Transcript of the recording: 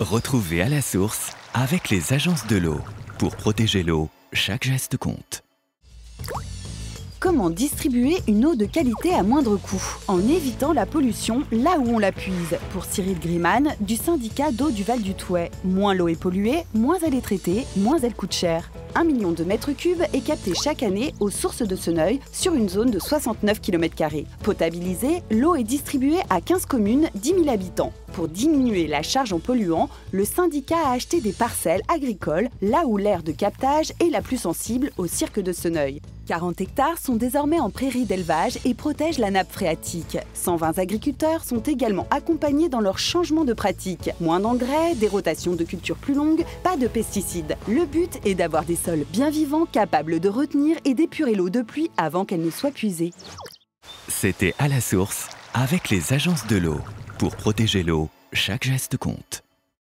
Retrouvez à la source avec les agences de l'eau. Pour protéger l'eau, chaque geste compte. Comment distribuer une eau de qualité à moindre coût En évitant la pollution là où on la puise? Pour Cyril Griman, du syndicat d'eau du Val du Touet. Moins l'eau est polluée, moins elle est traitée, moins elle coûte cher. 1 million de mètres cubes est capté chaque année aux sources de Seneuil sur une zone de 69 km. Potabilisée, l'eau est distribuée à 15 communes, 10 000 habitants. Pour diminuer la charge en polluants, le syndicat a acheté des parcelles agricoles là où l'aire de captage est la plus sensible au cirque de Seneuil. 40 hectares sont désormais en prairie d'élevage et protègent la nappe phréatique. 120 agriculteurs sont également accompagnés dans leur changement de pratique. Moins d'engrais, des rotations de cultures plus longues, pas de pesticides. Le but est d'avoir des sols bien vivants capables de retenir et d'épurer l'eau de pluie avant qu'elle ne soit puisée. C'était à la source avec les agences de l'eau. Pour protéger l'eau, chaque geste compte.